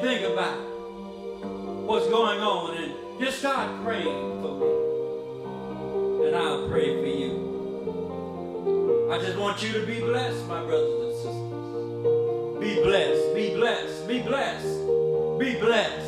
think about what's going on and just start praying for me. And I'll pray for you. I just want you to be blessed, my brothers and sisters. Be blessed, be blessed, be blessed, be blessed.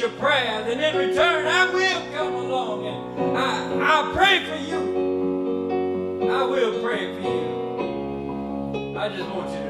your prayers, and in return, I will come along and I, I'll pray for you. I will pray for you. I just want you to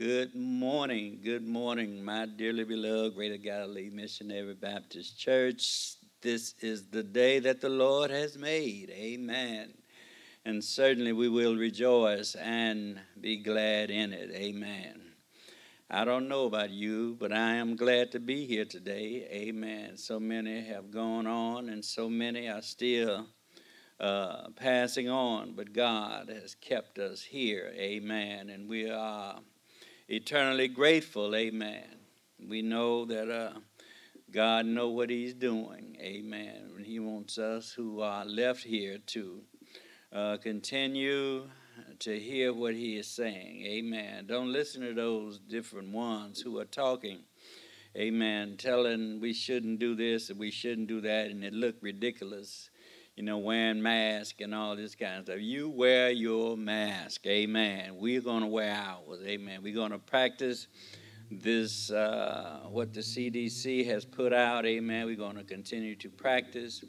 Good morning. Good morning, my dearly beloved Greater Galilee Missionary Baptist Church. This is the day that the Lord has made. Amen. And certainly we will rejoice and be glad in it. Amen. I don't know about you, but I am glad to be here today. Amen. So many have gone on, and so many are still uh, passing on, but God has kept us here. Amen. And we are eternally grateful. Amen. We know that uh, God know what He's doing. Amen. And He wants us who are left here to uh, continue to hear what He is saying. Amen. Don't listen to those different ones who are talking. Amen. Telling we shouldn't do this and we shouldn't do that, and it looked ridiculous you know, wearing masks and all this kind of stuff. You wear your mask. Amen. We're going to wear ours. Amen. We're going to practice this, uh, what the CDC has put out. Amen. We're going to continue to practice.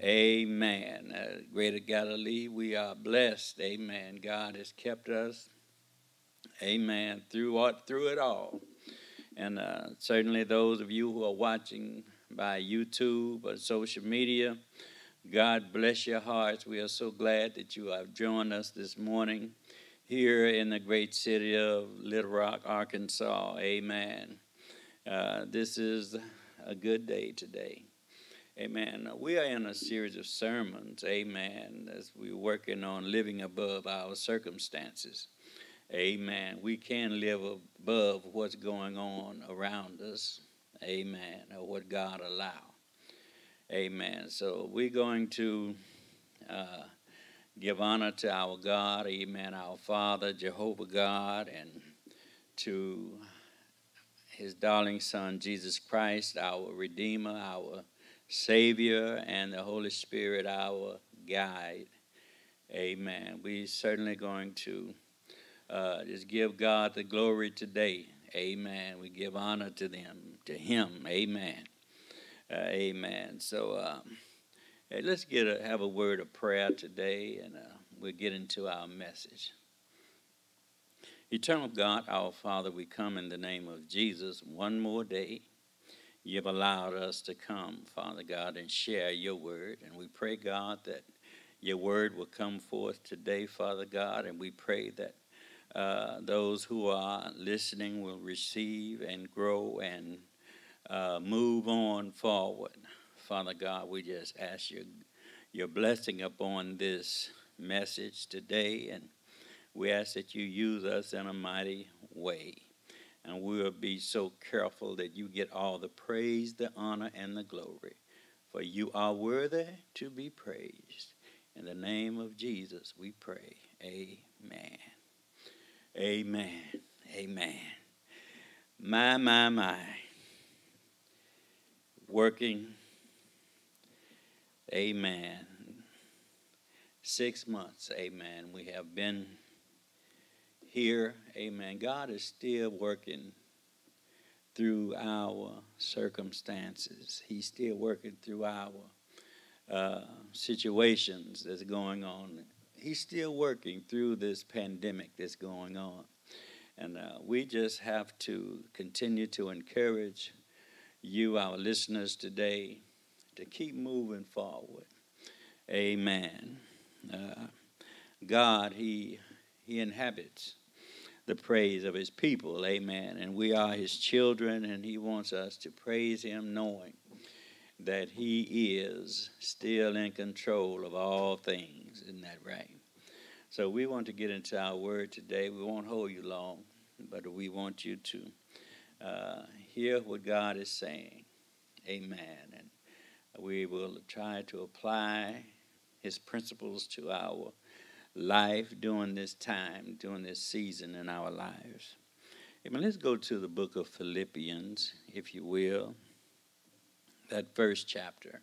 Amen. Uh, Greater Galilee, we are blessed. Amen. God has kept us. Amen. Through, what, through it all. And uh, certainly those of you who are watching by YouTube or social media, God bless your hearts. We are so glad that you have joined us this morning here in the great city of Little Rock, Arkansas. Amen. Uh, this is a good day today. Amen. We are in a series of sermons, amen, as we're working on living above our circumstances. Amen. We can live above what's going on around us, amen, or what God allows. Amen. So we're going to uh, give honor to our God, amen, our Father, Jehovah God, and to his darling Son, Jesus Christ, our Redeemer, our Savior, and the Holy Spirit, our guide. Amen. We're certainly going to uh, just give God the glory today. Amen. We give honor to them, to Him. Amen. Uh, amen. So um, hey, let's get a, have a word of prayer today, and uh, we'll get into our message. Eternal God, our Father, we come in the name of Jesus one more day. You've allowed us to come, Father God, and share your word. And we pray, God, that your word will come forth today, Father God. And we pray that uh, those who are listening will receive and grow and uh, move on forward. Father God, we just ask your, your blessing upon this message today, and we ask that you use us in a mighty way. And we will be so careful that you get all the praise, the honor, and the glory. For you are worthy to be praised. In the name of Jesus, we pray. Amen. Amen. Amen. My, my, my working. Amen. Six months, amen. We have been here, amen. God is still working through our circumstances. He's still working through our uh, situations that's going on. He's still working through this pandemic that's going on. And uh, we just have to continue to encourage you, our listeners today, to keep moving forward. Amen. Uh, God, He He inhabits the praise of His people. Amen. And we are His children, and He wants us to praise Him, knowing that He is still in control of all things. Isn't that right? So we want to get into our word today. We won't hold you long, but we want you to uh, hear what God is saying. Amen. And we will try to apply His principles to our life during this time, during this season in our lives. Amen. Let's go to the book of Philippians, if you will, that first chapter.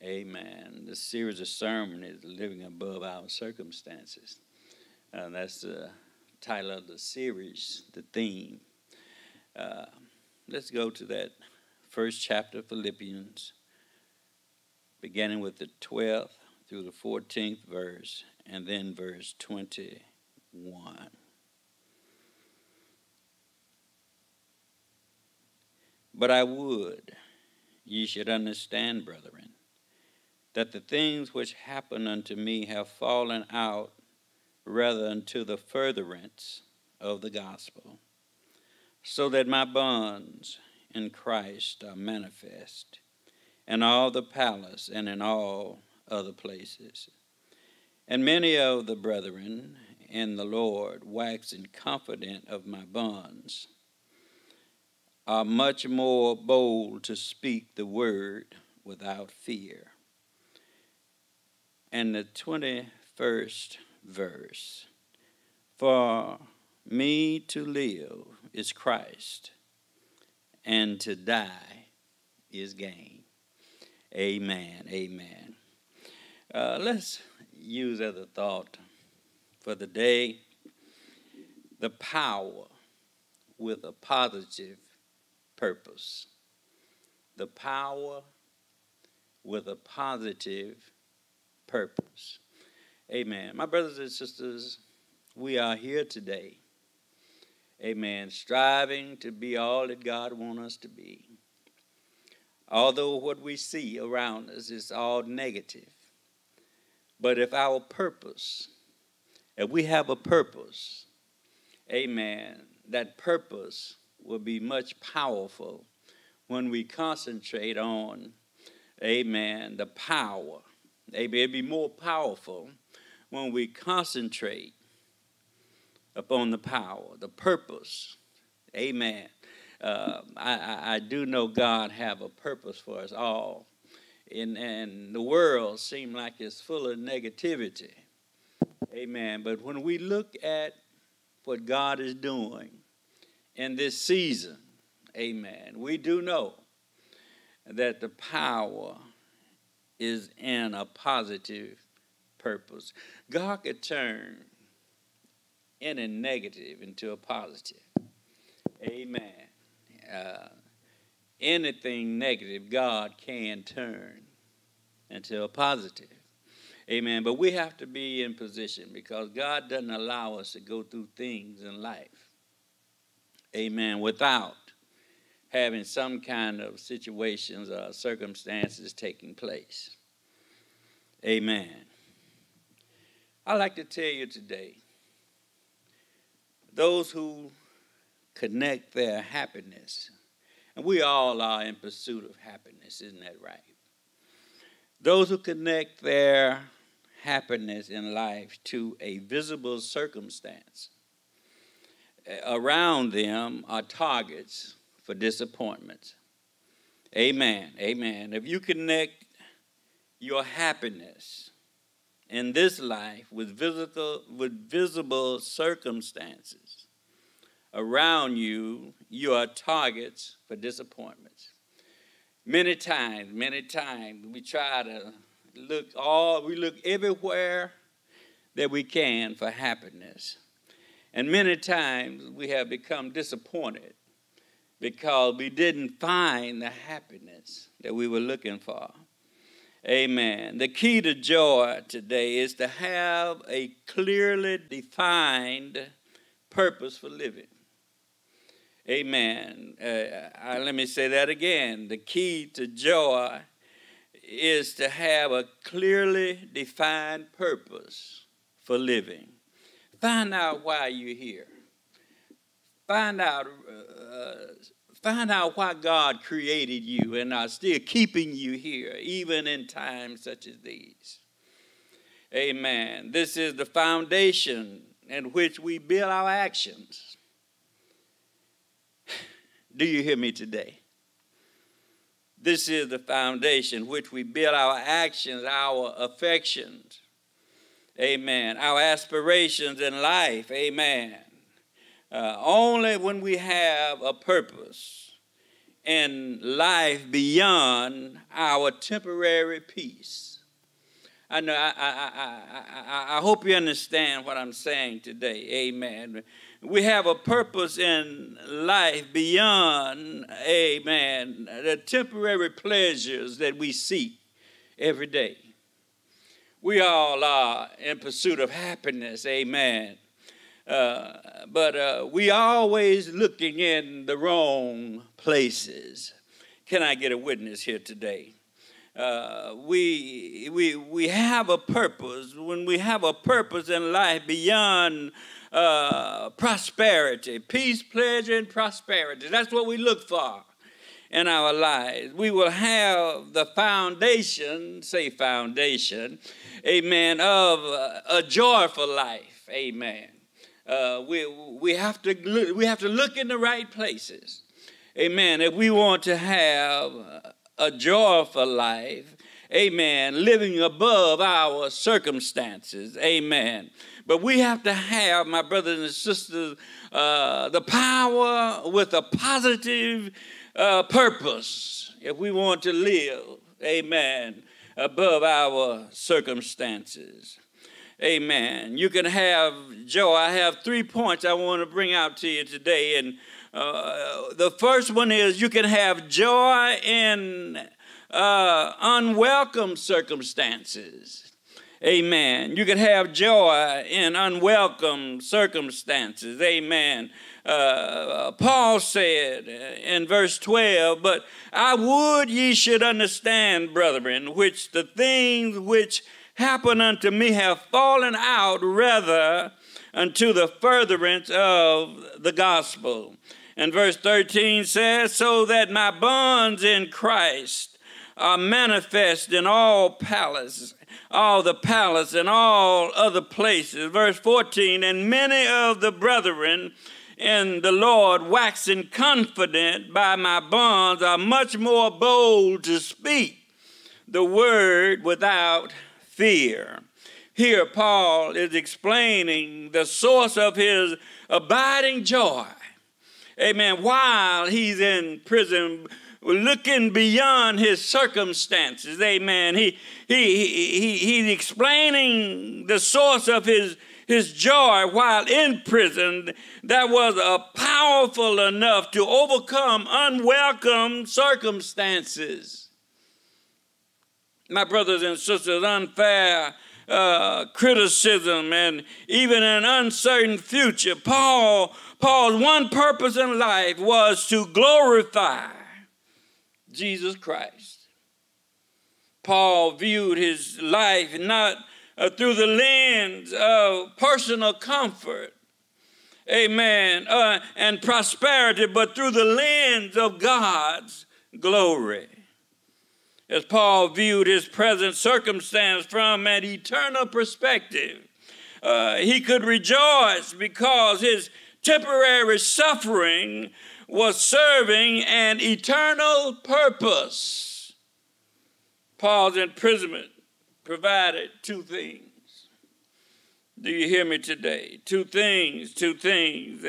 Amen. The series of sermon is living above our circumstances. Uh, that's the title of the series, the theme. Uh, let's go to that first chapter of Philippians, beginning with the 12th through the 14th verse, and then verse 21. But I would ye should understand, brethren, that the things which happen unto me have fallen out rather unto the furtherance of the gospel so that my bonds in Christ are manifest in all the palace and in all other places. And many of the brethren in the Lord, waxing confident of my bonds, are much more bold to speak the word without fear. And the 21st verse For me to live is Christ, and to die is gain. Amen. Amen. Uh, let's use as a thought for the day the power with a positive purpose. The power with a positive purpose. Amen. My brothers and sisters, we are here today. Amen. Striving to be all that God wants us to be. Although what we see around us is all negative. But if our purpose, if we have a purpose, amen, that purpose will be much powerful when we concentrate on, amen, the power. Amen. it'll be more powerful when we concentrate upon the power, the purpose. Amen. Uh, I, I, do know God have a purpose for us all. And, and the world seems like it's full of negativity. Amen. But when we look at what God is doing in this season, amen, we do know that the power is in a positive purpose. God could turn any negative into a positive. Amen. Uh, anything negative, God can turn into a positive. Amen. But we have to be in position because God doesn't allow us to go through things in life. Amen. Without having some kind of situations or circumstances taking place. Amen. I'd like to tell you today those who connect their happiness, and we all are in pursuit of happiness, isn't that right? Those who connect their happiness in life to a visible circumstance eh, around them are targets for disappointments. Amen. Amen. If you connect your happiness in this life with visible, with visible circumstances around you, you are targets for disappointments. Many times, many times, we try to look all, we look everywhere that we can for happiness. And many times we have become disappointed because we didn't find the happiness that we were looking for. Amen. The key to joy today is to have a clearly defined purpose for living. Amen. Uh, let me say that again. The key to joy is to have a clearly defined purpose for living. Find out why you're here. Find out, uh, find out why God created you and are still keeping you here, even in times such as these. Amen. This is the foundation in which we build our actions. Do you hear me today? This is the foundation which we build our actions, our affections. Amen. Our aspirations in life. Amen. Uh, only when we have a purpose in life beyond our temporary peace. I know. I, I, I, I, hope you understand what I'm saying today. Amen. We have a purpose in life beyond, amen, the temporary pleasures that we seek every day. We all are in pursuit of happiness. Amen. Uh, but uh, we always looking in the wrong places. Can I get a witness here today? Uh, we, we, we have a purpose. When we have a purpose in life beyond uh, prosperity, peace, pleasure, and prosperity, that's what we look for in our lives. We will have the foundation, say foundation, amen, of a joyful life, amen. Uh, we, we, have to look, we have to look in the right places. Amen. If we want to have a joyful life, amen, living above our circumstances, amen. But we have to have, my brothers and sisters, uh, the power with a positive uh, purpose if we want to live, amen, above our circumstances. Amen. You can have joy. I have three points I want to bring out to you today. And uh, the first one is you can have joy in uh, unwelcome circumstances. Amen. You can have joy in unwelcome circumstances. Amen. Uh, Paul said in verse 12, But I would ye should understand, brethren, which the things which happen unto me have fallen out rather unto the furtherance of the gospel. And verse 13 says, So that my bonds in Christ are manifest in all palaces, all the palace and all other places. Verse 14, and many of the brethren in the Lord waxing confident by my bonds are much more bold to speak the word without fear. Here, Paul is explaining the source of his abiding joy. Amen. While he's in prison, looking beyond his circumstances. Amen. He, he, he, he's explaining the source of his, his joy while in prison that was uh, powerful enough to overcome unwelcome circumstances my brothers and sisters, unfair uh, criticism and even an uncertain future. Paul, Paul's one purpose in life was to glorify Jesus Christ. Paul viewed his life not uh, through the lens of personal comfort, amen, uh, and prosperity, but through the lens of God's glory as Paul viewed his present circumstance from an eternal perspective. Uh, he could rejoice because his temporary suffering was serving an eternal purpose. Paul's imprisonment provided two things. Do you hear me today? Two things, two things.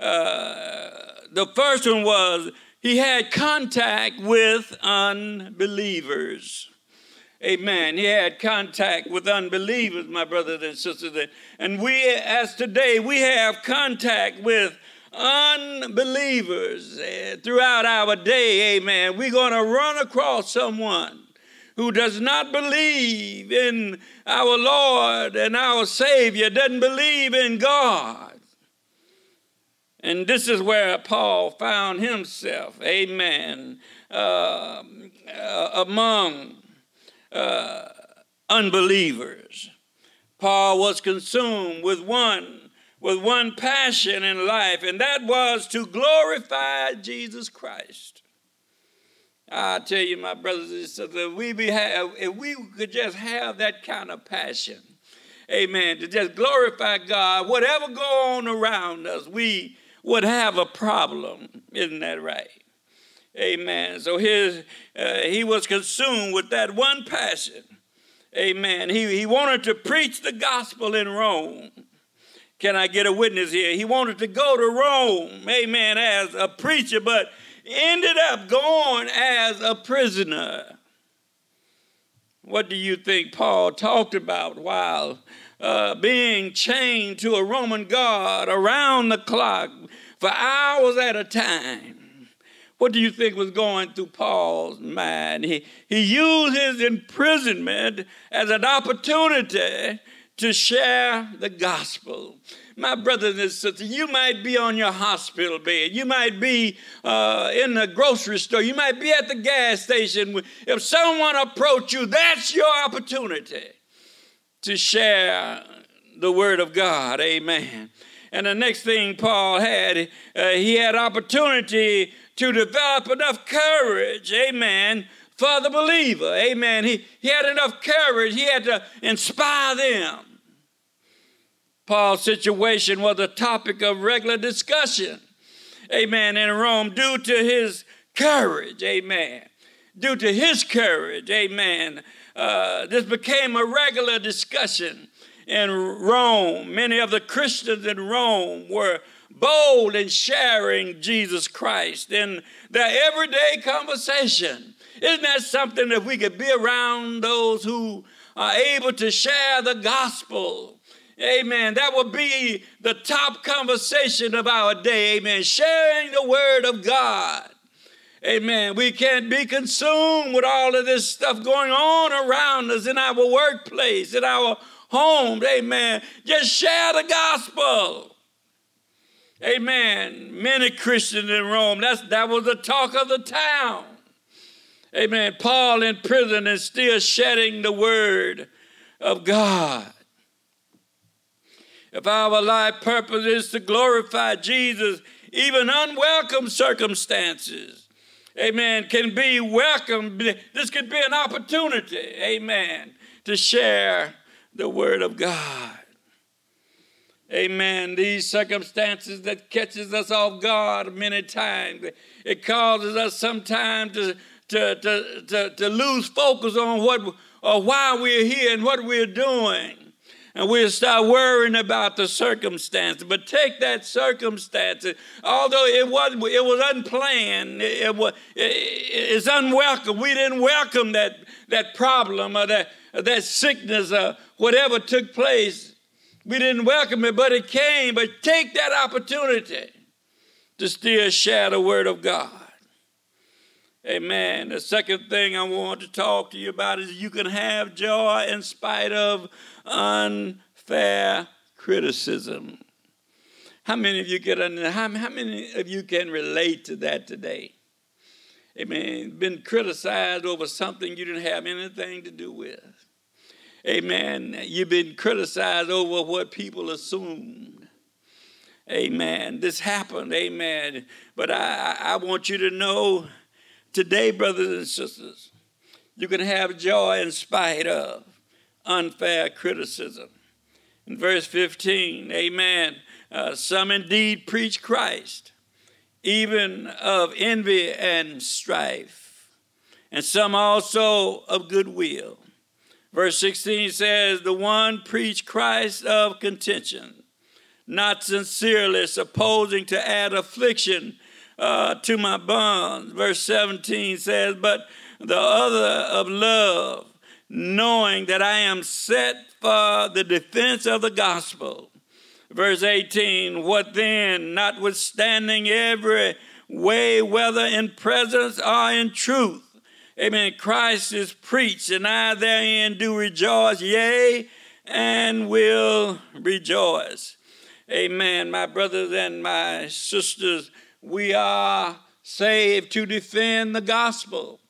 Uh, the first one was he had contact with unbelievers. Amen. He had contact with unbelievers, my brothers and sisters. And we, as today, we have contact with unbelievers eh, throughout our day. Amen. We're going to run across someone who does not believe in our Lord and our Savior, doesn't believe in God. And this is where Paul found himself, amen, uh, uh, among uh, unbelievers. Paul was consumed with one with one passion in life, and that was to glorify Jesus Christ. I tell you, my brothers and sisters, if we, be if we could just have that kind of passion, amen, to just glorify God, whatever go on around us, we would have a problem. Isn't that right? Amen. So his, uh, he was consumed with that one passion. Amen. He, he wanted to preach the gospel in Rome. Can I get a witness here? He wanted to go to Rome, amen, as a preacher, but ended up going as a prisoner. What do you think Paul talked about while uh, being chained to a Roman guard around the clock for hours at a time. What do you think was going through Paul's mind? He, he used his imprisonment as an opportunity to share the gospel. My brothers and sisters, you might be on your hospital bed. You might be uh, in the grocery store. You might be at the gas station. If someone approach you, that's your opportunity to share the word of God. Amen. And the next thing Paul had, uh, he had opportunity to develop enough courage, amen, for the believer. Amen. He, he had enough courage. He had to inspire them. Paul's situation was a topic of regular discussion. Amen. In Rome, due to his courage. Amen. Due to his courage. Amen. Uh, this became a regular discussion in Rome. Many of the Christians in Rome were bold in sharing Jesus Christ in their everyday conversation. Isn't that something that we could be around those who are able to share the gospel? Amen. That will be the top conversation of our day. Amen. Sharing the word of God. Amen. We can't be consumed with all of this stuff going on around us in our workplace, in our homes. Amen. Just share the gospel. Amen. Many Christians in Rome, that's, that was the talk of the town. Amen. Paul in prison and still shedding the word of God. If our life purpose is to glorify Jesus, even unwelcome circumstances, amen, can be welcome. This could be an opportunity, amen, to share the word of God. Amen. These circumstances that catches us off guard many times, it causes us sometimes to, to, to, to, to lose focus on what or why we're here and what we're doing. And we'll start worrying about the circumstances. But take that circumstance, although it was it was unplanned, it, it was it, it's unwelcome. We didn't welcome that that problem or that that sickness or whatever took place. We didn't welcome it, but it came. But take that opportunity to still share the word of God. Amen. The second thing I want to talk to you about is you can have joy in spite of unfair criticism. How many of you get under, how, how many of you can relate to that today? Amen. Been criticized over something you didn't have anything to do with. Amen. You've been criticized over what people assumed. Amen. This happened. Amen. But I, I want you to know today, brothers and sisters, you can have joy in spite of unfair criticism. In verse 15, amen. Uh, some indeed preach Christ, even of envy and strife, and some also of goodwill. Verse 16 says, The one preached Christ of contention, not sincerely, supposing to add affliction uh, to my bonds. Verse 17 says, But the other of love, knowing that I am set for the defense of the gospel. Verse 18, What then, notwithstanding every way, whether in presence or in truth, Amen. Christ is preached, and I therein do rejoice, yea, and will rejoice. Amen. My brothers and my sisters, we are saved to defend the gospel.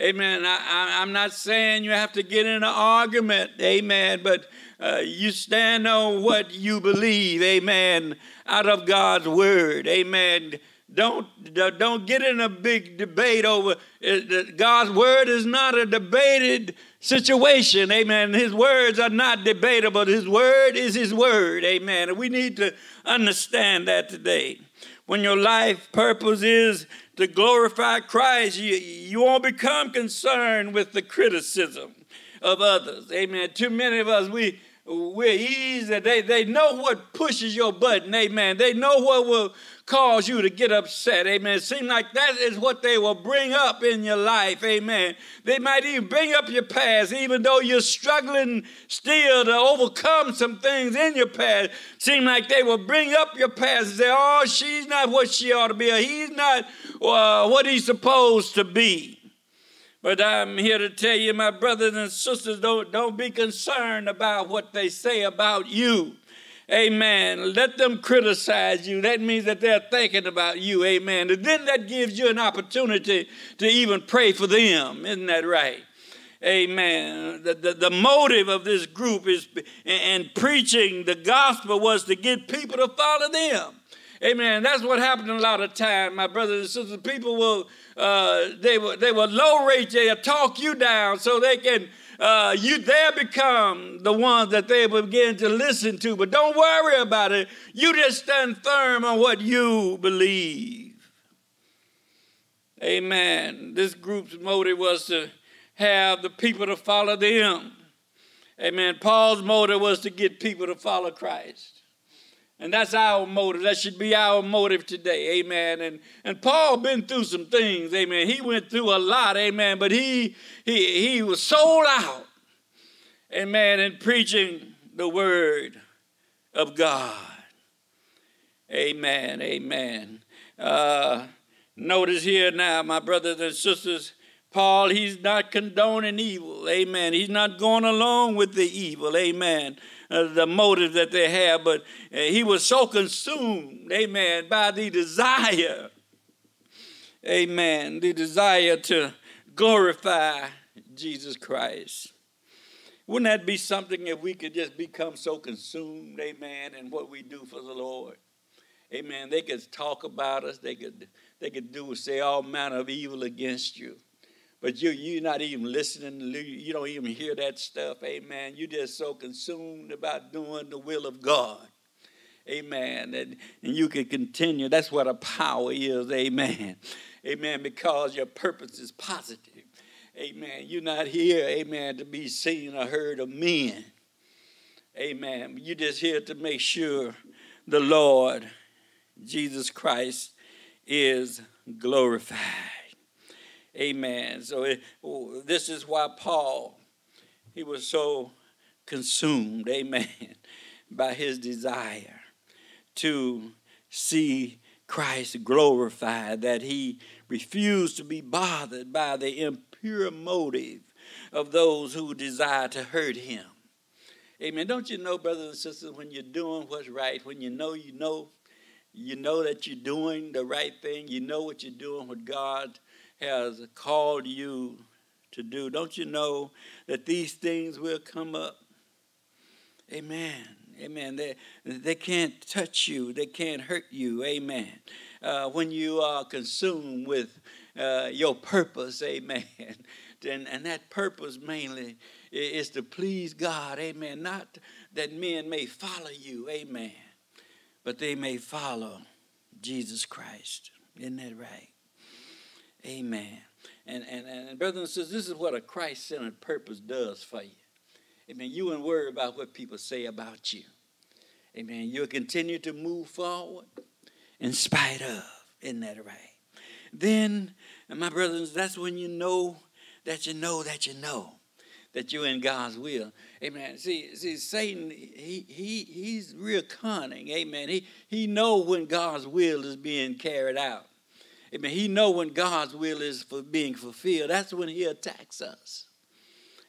Amen. I, am not saying you have to get in an argument. Amen. But uh, you stand on what you believe. Amen. Out of God's word. Amen. Don't, don't get in a big debate over eh, it. God's word is not a debated situation. Amen. His words are not debatable. His word is his word. Amen. And we need to understand that today. When your life purpose is to glorify Christ, you, you won't become concerned with the criticism of others. Amen. Too many of us, we, we're easy. They, they know what pushes your button. Amen. They know what will cause you to get upset. Amen. It seems like that is what they will bring up in your life. Amen. They might even bring up your past, even though you're struggling still to overcome some things in your past. Seem like they will bring up your past and say, oh, she's not what she ought to be, or he's not uh, what he's supposed to be. But I'm here to tell you, my brothers and sisters, don't, don't be concerned about what they say about you. Amen. Let them criticize you. That means that they're thinking about you. Amen. And then that gives you an opportunity to even pray for them. Isn't that right? Amen. The, the, the motive of this group is and preaching the gospel was to get people to follow them. Amen. That's what happened a lot of time, my brothers and sisters. People will uh, they will they will low rate you, talk you down so they can uh, you there become the ones that they begin to listen to. But don't worry about it. You just stand firm on what you believe. Amen. This group's motive was to have the people to follow them. Amen. Paul's motive was to get people to follow Christ. And that's our motive. That should be our motive today. Amen. And and Paul been through some things. Amen. He went through a lot. Amen. But he he he was sold out. Amen. In preaching the word of God. Amen. Amen. Uh, notice here now, my brothers and sisters, Paul, he's not condoning evil. Amen. He's not going along with the evil. Amen. Uh, the motive that they have, but uh, he was so consumed, amen, by the desire, amen, the desire to glorify Jesus Christ. Wouldn't that be something if we could just become so consumed, amen, in what we do for the Lord? Amen. They could talk about us, they could they could do say all manner of evil against you. But you, you're not even listening. You don't even hear that stuff. Amen. You're just so consumed about doing the will of God. Amen. And, and you can continue. That's what a power is. Amen. Amen. Because your purpose is positive. Amen. You're not here, amen, to be seen or heard of men. Amen. You're just here to make sure the Lord Jesus Christ is glorified. Amen. So it, oh, this is why Paul, he was so consumed, amen, by his desire to see Christ glorified, that he refused to be bothered by the impure motive of those who desire to hurt him. Amen. Don't you know, brothers and sisters, when you're doing what's right, when you know you know, you know that you're doing the right thing, you know what you're doing with God has called you to do. Don't you know that these things will come up? Amen. Amen. They, they can't touch you, they can't hurt you. Amen. Uh, when you are consumed with uh, your purpose, amen. and, and that purpose mainly is to please God, amen. Not that men may follow you, amen, but they may follow Jesus Christ. Isn't that right? Amen. And, and, and brothers and sisters, this is what a Christ centered purpose does for you. Amen. You won't worry about what people say about you. Amen. You'll continue to move forward in spite of. Isn't that right? Then, my brothers, that's when you know that you know that you know that you're in God's will. Amen. See, see, Satan, he he he's real cunning. Amen. He he know when God's will is being carried out. Amen. He know when God's will is for being fulfilled. That's when he attacks us.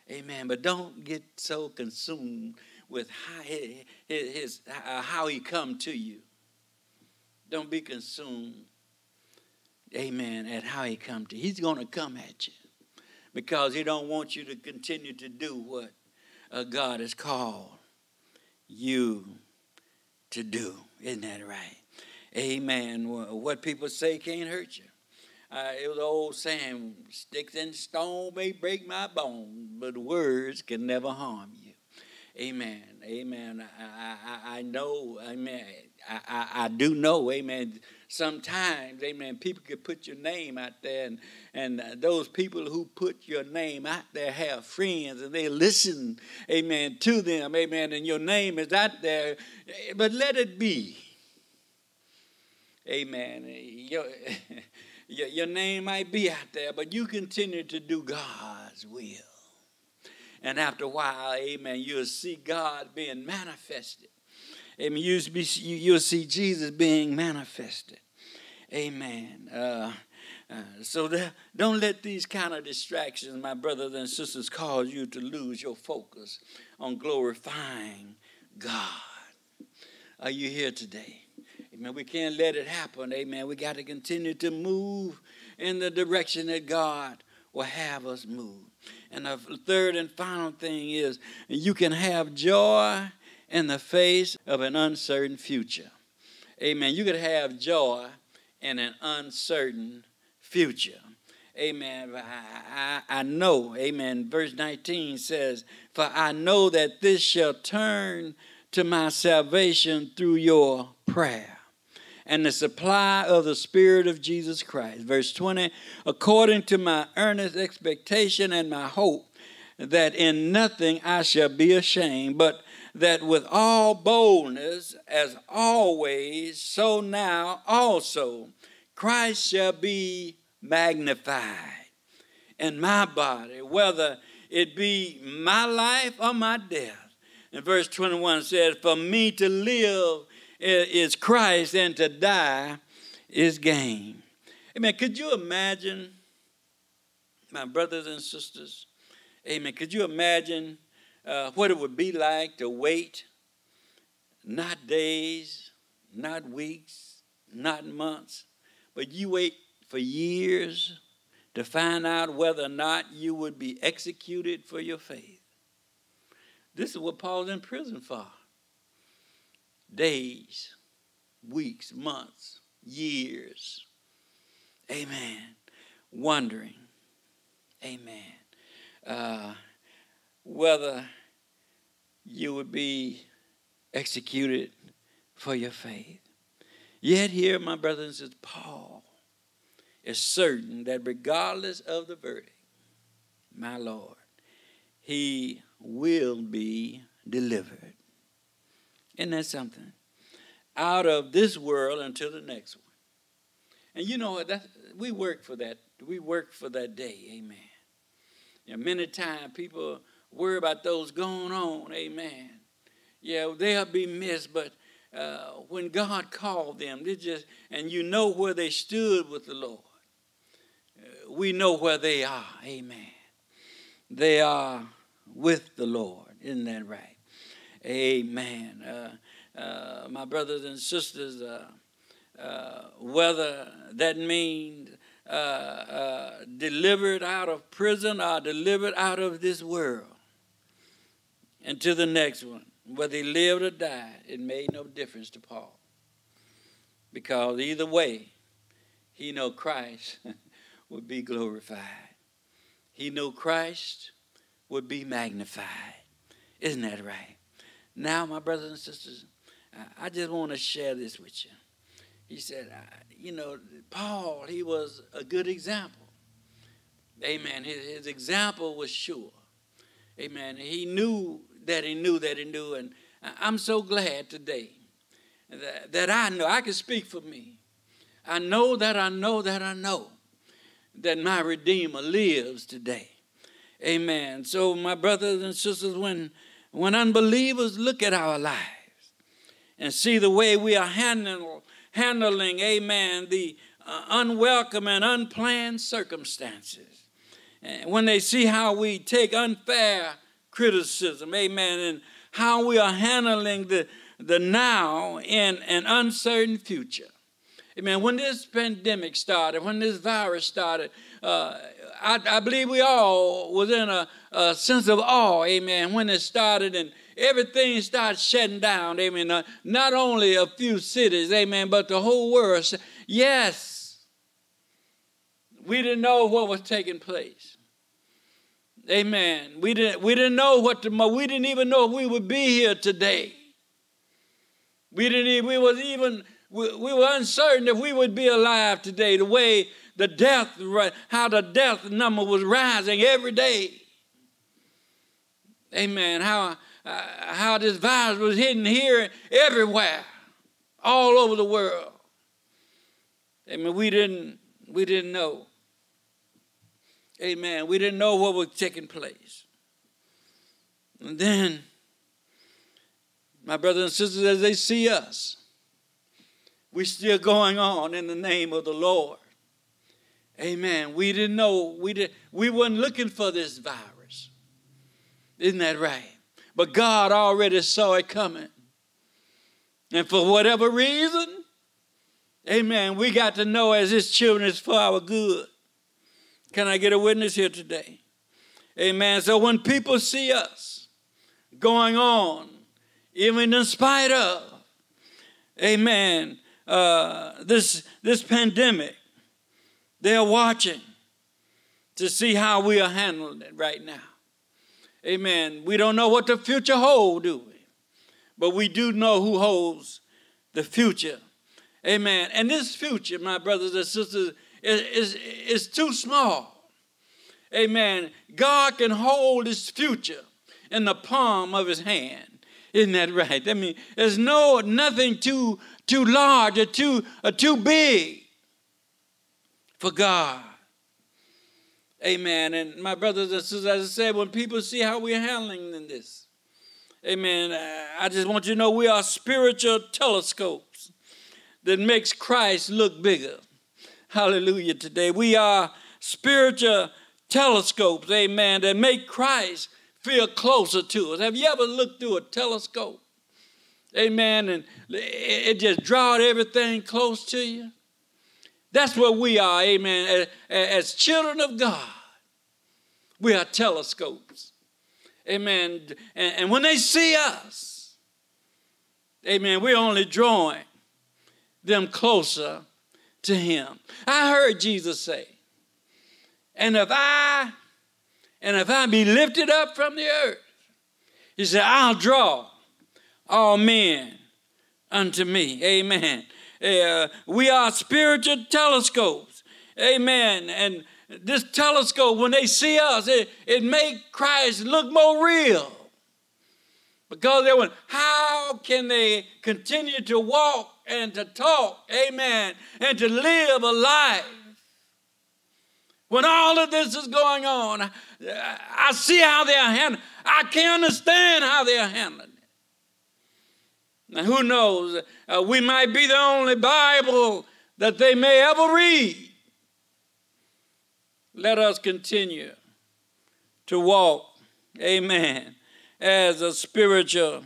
Amen. But don't get so consumed with how, his, his, how he come to you. Don't be consumed, amen, at how he come to you. He's going to come at you because he don't want you to continue to do what uh, God has called you to do. Isn't that right? Amen. What people say can't hurt you. Uh, it was an old saying, sticks and stone may break my bones, but words can never harm you. Amen. Amen. I, I, I know, amen. I, I, I do know, amen. Sometimes, amen, people can put your name out there, and, and those people who put your name out there have friends, and they listen, amen, to them, amen, and your name is out there. But let it be. Amen. Your, your name might be out there, but you continue to do God's will. And after a while, amen, you'll see God being manifested. Amen. You'll, be, you'll see Jesus being manifested. Amen. Uh, Uh, so that, don't let these kind of distractions, my brothers and sisters, cause you to lose your focus on glorifying God. Are you here today? Amen. We can't let it happen. Amen. We got to continue to move in the direction that God will have us move. And the third and final thing is you can have joy in the face of an uncertain future. Amen. You could have joy in an uncertain future. Amen. I, I, I know, amen. Verse 19 says, For I know that this shall turn to my salvation through your prayer and the supply of the Spirit of Jesus Christ. Verse 20, according to my earnest expectation and my hope, that in nothing I shall be ashamed, but that with all boldness, as always, so now also, Christ shall be magnified in my body, whether it be my life or my death. And verse 21 says, For me to live is Christ, and to die is gain. Amen. Could you imagine, my brothers and sisters? Amen. Could you imagine uh, what it would be like to wait not days, not weeks, not months, but you wait for years to find out whether or not you would be executed for your faith. This is what Paul's in prison for days, weeks, months, years. Amen. Wondering. Amen. Uh, whether you would be executed for your faith. Yet, here, my brothers and sisters, Paul is certain that regardless of the verdict, my Lord, he will be delivered. Isn't that something? Out of this world until the next one. And you know what? We work for that. We work for that day. Amen. Know, many times people worry about those going on. Amen. Yeah, they'll be missed, but uh, when God called them, they just and you know where they stood with the Lord. Uh, we know where they are. Amen. They are with the Lord. Isn't that right? Amen. Uh, uh, my brothers and sisters, uh, uh whether that means uh, uh, delivered out of prison or delivered out of this world into the next one, whether he lived or died, it made no difference to Paul. Because either way, he know Christ would be glorified. He knew Christ would be magnified. Isn't that right? Now, my brothers and sisters, I just want to share this with you. He said, you know, Paul, he was a good example. Amen. His, his example was sure. Amen. He knew that he knew that he knew. And I'm so glad today that, that I know, I can speak for me. I know that I know that I know that my Redeemer lives today. Amen. So, my brothers and sisters, when, when unbelievers look at our lives and see the way we are handling, handling amen, the uh, unwelcome and unplanned circumstances, and when they see how we take unfair criticism, amen, and how we are handling the, the now in an uncertain future. Amen. When this pandemic started, when this virus started, uh, I, I, believe we all was in a, a, sense of awe, amen, when it started and everything started shutting down, amen. Uh, not only a few cities, amen, but the whole world. Yes, we didn't know what was taking place. Amen. We didn't, we didn't know what tomorrow, we didn't even know if we would be here today. We didn't even, we was even, we, we were uncertain if we would be alive today, the way the death, how the death number was rising every day. Amen. How, uh, how this virus was hidden here everywhere, all over the world. Amen. We didn't, we didn't know. Amen. We didn't know what was taking place. And then, my brothers and sisters, as they see us, we're still going on in the name of the Lord. Amen. We didn't know. We did. We weren't looking for this virus. Isn't that right? But God already saw it coming. And for whatever reason, amen, we got to know as His children it's for our good. Can I get a witness here today? Amen. So when people see us going on, even in spite of, amen, uh, this, this pandemic, they're watching to see how we are handling it right now. Amen. We don't know what the future holds, do we? But we do know who holds the future. Amen. And this future, my brothers and sisters, is, is, is too small. Amen. God can hold his future in the palm of his hand. Isn't that right? I mean, there's no nothing too too large or too or too big for God. Amen. And my brothers and sisters, as I said, when people see how we're handling this, amen, uh, I just want you to know we are spiritual telescopes that makes Christ look bigger. Hallelujah today. We are spiritual telescopes, amen, that make Christ feel closer to us. Have you ever looked through a telescope? Amen. And it just drawed everything close to you. That's what we are, amen. As, children of God, we are telescopes. Amen. And, and when they see us, amen, we're only drawing them closer to Him. I heard Jesus say, and if I and if I be lifted up from the earth, he said, I'll draw all men unto me. Amen. Uh, we are spiritual telescopes. Amen. And this telescope, when they see us, it, it make Christ look more real. Because they went, how can they continue to walk and to talk, amen, and to live a life when all of this is going on? I see how they're handling. I can't understand how they're handling it. Now, who knows? Uh, we might be the only Bible that they may ever read. Let us continue to walk, amen, as a spiritual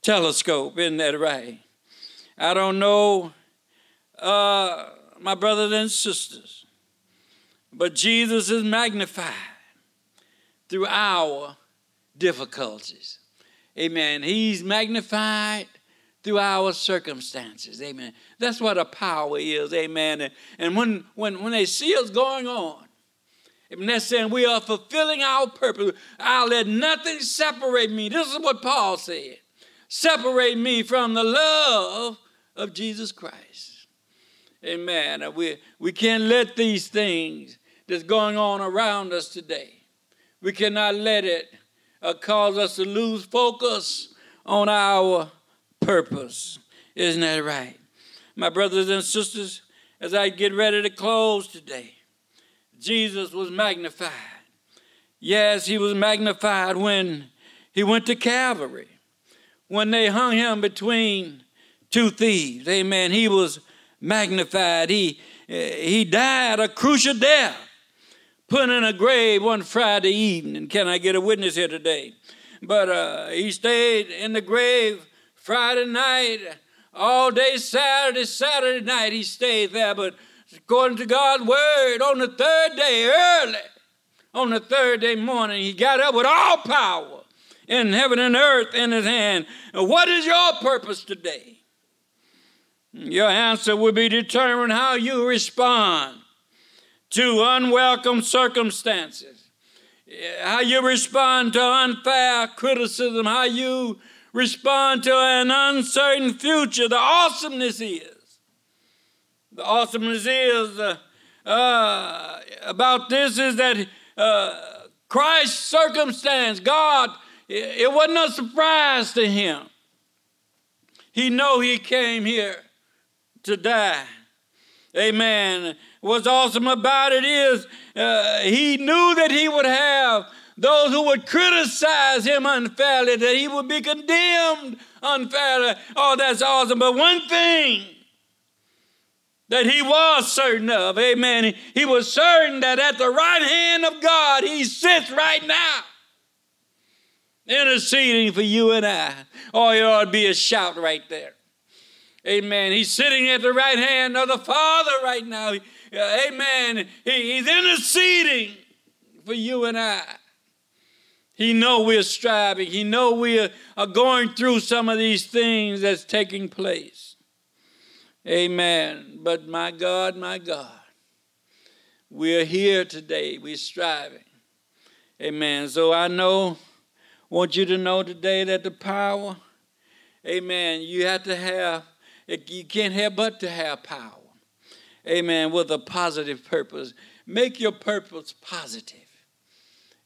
telescope. Isn't that right? I don't know, uh, my brothers and sisters, but Jesus is magnified through our difficulties. Amen. He's magnified through our circumstances. Amen. That's what a power is. Amen. And, and when, when, when they see us going on, and they're saying we are fulfilling our purpose, I'll let nothing separate me. This is what Paul said separate me from the love of Jesus Christ. Amen. We, we can't let these things that's going on around us today we cannot let it uh, cause us to lose focus on our purpose. Isn't that right? My brothers and sisters, as I get ready to close today, Jesus was magnified. Yes, he was magnified when he went to Calvary, when they hung him between two thieves. Amen. He was magnified. He, he died a crucial death put in a grave one Friday evening. Can I get a witness here today? But uh, he stayed in the grave Friday night, all day Saturday, Saturday night he stayed there. But according to God's word, on the third day, early, on the third day morning, he got up with all power in heaven and earth in his hand. what is your purpose today? Your answer will be determined how you respond to unwelcome circumstances, how you respond to unfair criticism, how you respond to an uncertain future. The awesomeness is, the awesomeness is uh, uh, about this is that uh, Christ's circumstance, God, it wasn't a surprise to him. He know he came here to die. Amen. What's awesome about it is uh, he knew that he would have those who would criticize him unfairly, that he would be condemned unfairly. Oh, that's awesome. But one thing that he was certain of. Amen. He was certain that at the right hand of God he sits right now, interceding for you and I. Oh, it ought to be a shout right there. Amen. He's sitting at the right hand of the Father right now. Amen. He, he's interceding for you and I. He know we're striving. He know we are, are going through some of these things that's taking place. Amen. But my God, my God, we're here today. We're striving. Amen. So I know, want you to know today that the power, amen, you have to have, you can't have but to have power. Amen. With a positive purpose. Make your purpose positive.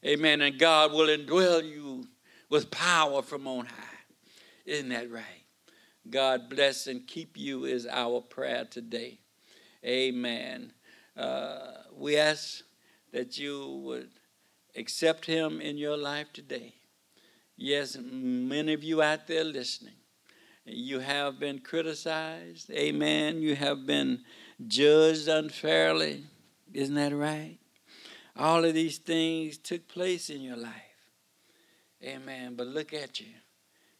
Amen. And God will indwell you with power from on high. Isn't that right? God bless and keep you is our prayer today. Amen. Uh, we ask that you would accept Him in your life today. Yes, many of you out there listening, you have been criticized. Amen. You have been judged unfairly. Isn't that right? All of these things took place in your life. Amen. But look at you.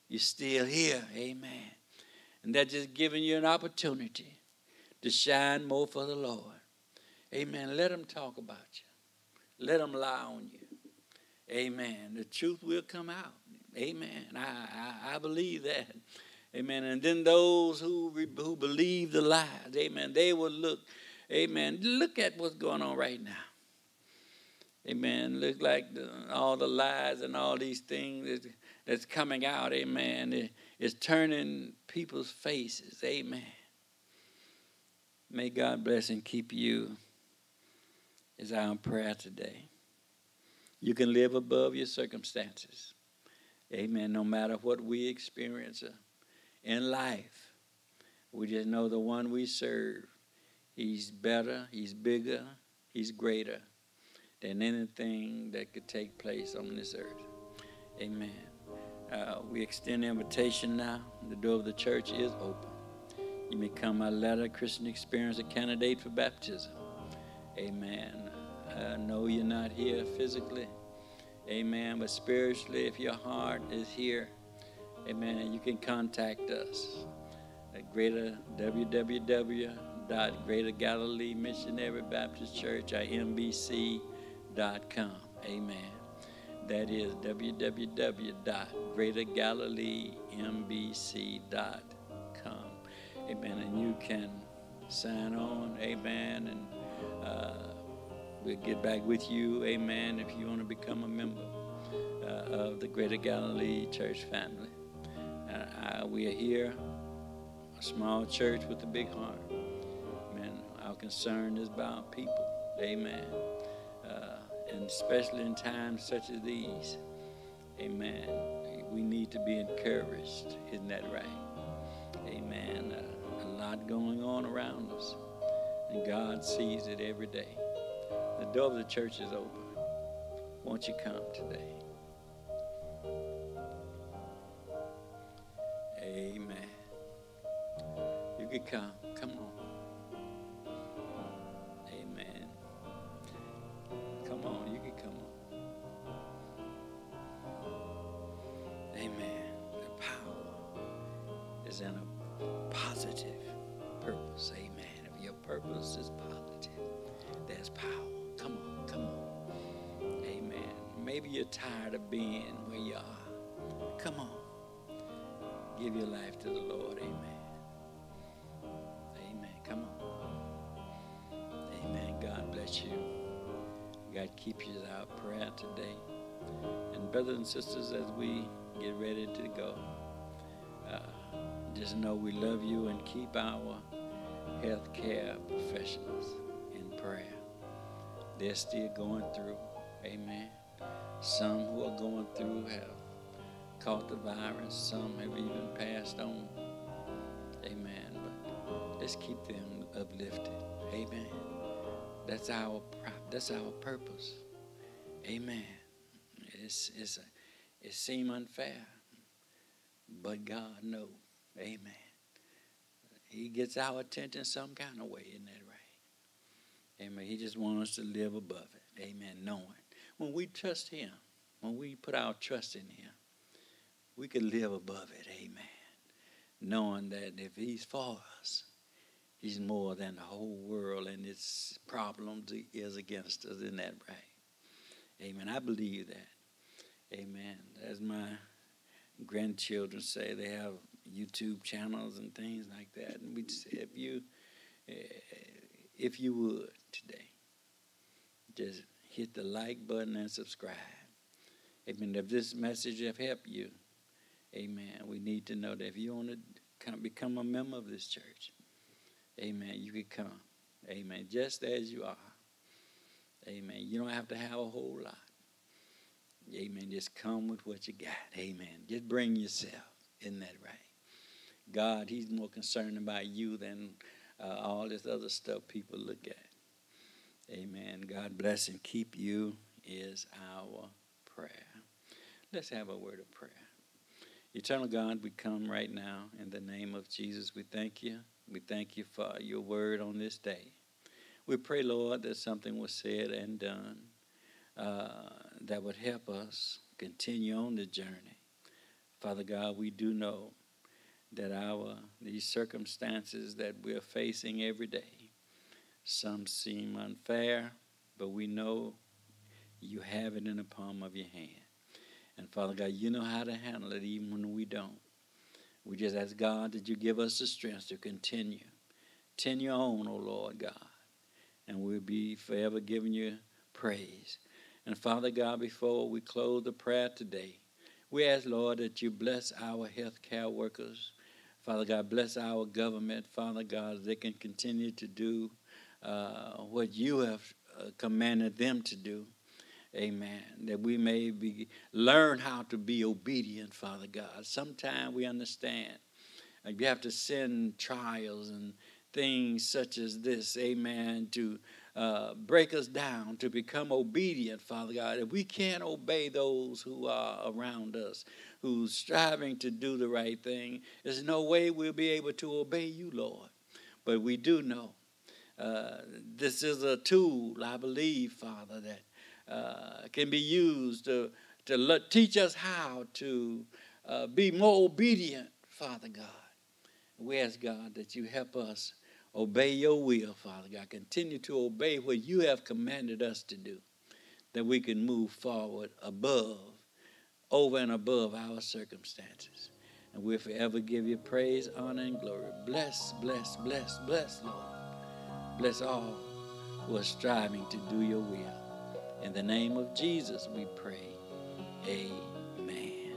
You're still here. Amen. And that's just giving you an opportunity to shine more for the Lord. Amen. Let them talk about you. Let them lie on you. Amen. The truth will come out. Amen. I, I, I believe that. Amen. And then those who, who believe the lies, amen, they will look, amen, look at what's going on right now. Amen. Look like the, all the lies and all these things that's, that's coming out, amen. It, is turning people's faces. Amen. May God bless and keep you, is our prayer today. You can live above your circumstances. Amen. No matter what we experience uh, in life, we just know the one we serve. He's better, he's bigger, he's greater than anything that could take place on this earth. Amen. Uh, we extend the invitation now. The door of the church is open. You may come a letter, Christian experience, a candidate for baptism. Amen. I know you're not here physically. Amen. But spiritually, if your heart is here, amen, you can contact us at greater www.greater Galilee Missionary Baptist Church, MBC.com. Amen. That is www.greatergalileembc.com. Amen. And you can sign on. Amen. And uh, we'll get back with you. Amen. If you want to become a member uh, of the Greater Galilee Church family. Uh, we are here, a small church with a big heart. Amen. Our concern is about people. Amen and especially in times such as these, amen, we need to be encouraged. Isn't that right? Amen. Uh, a lot going on around us, and God sees it every day. The door of the church is open. Won't you come today? Amen. You can come. Come on. Amen. Come on. You can come on. Amen. The power is in a positive purpose. Amen. If your purpose is positive, there's power. Come on. Come on. Amen. Maybe you're tired of being where you are, come on. Give your life to the Lord. Amen. Amen. Come on. Amen. God bless you. God keep you is our prayer today. And brothers and sisters, as we get ready to go, uh, just know we love you and keep our health care professionals in prayer. They're still going through. Amen. Some who are going through have caught the virus. Some have even passed on. Amen. But let's keep them uplifted. Amen. That's our that's our purpose. Amen. It's, it's a, it seems unfair, but God knows. Amen. He gets our attention some kind of way, isn't that right? Amen. He just wants us to live above it. Amen. Knowing. When we trust Him, when we put our trust in Him, we can live above it. Amen. Knowing that if He's for us, He's more than the whole world and its problems is against us. Isn't that right? Amen. I believe that. Amen. As my grandchildren say, they have YouTube channels and things like that. And we'd say, if you, eh, if you would today, just hit the like button and subscribe. Amen. If this message have helped you, amen, we need to know that if you want to come, become a member of this church, amen, you can come. Amen. Just as you are. Amen. You don't have to have a whole lot. Amen. Just come with what you got. Amen. Just bring yourself. Isn't that right? God, He's more concerned about you than uh, all this other stuff people look at. Amen. God bless and keep you is our prayer. Let's have a word of prayer. Eternal God, we come right now in the name of Jesus. We thank you. We thank you for your word on this day. We pray, Lord, that something was said and done uh, that would help us continue on the journey. Father God, we do know that our these circumstances that we're facing every day, some seem unfair, but we know you have it in the palm of your hand. And Father God, you know how to handle it even when we don't. We just ask God that you give us the strength to continue. Continue on, O oh Lord God. And we'll be forever giving you praise. And Father God, before we close the prayer today, we ask, Lord, that you bless our healthcare workers. Father God, bless our government. Father God, they can continue to do uh, what you have uh, commanded them to do. Amen. That we may be learn how to be obedient, Father God. Sometimes we understand uh, you have to send trials and things such as this, amen, to uh, break us down to become obedient, Father God. If we can't obey those who are around us, who's striving to do the right thing, there's no way we'll be able to obey you, Lord. But we do know uh, this is a tool, I believe, Father, that uh, can be used to, to let, teach us how to uh, be more obedient, Father God. We ask God that you help us obey your will, Father God. Continue to obey what you have commanded us to do, that we can move forward above, over and above our circumstances. And we'll forever give you praise, honor, and glory. Bless, bless, bless, bless, Lord. Bless all who are striving to do your will. In the name of Jesus, we pray. Amen.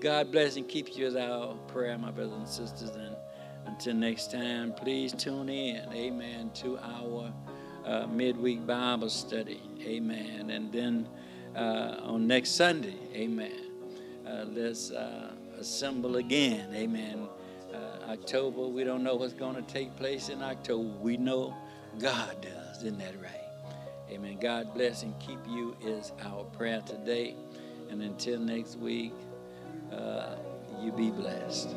God bless and keep you as our prayer, my brothers and sisters. And until next time, please tune in, amen, to our uh, midweek Bible study, amen. And then uh, on next Sunday, amen, uh, let's uh, assemble again, amen. Uh, October, we don't know what's going to take place in October. We know God does, isn't that right? Amen. God bless and keep you is our prayer today. And until next week, uh, you be blessed.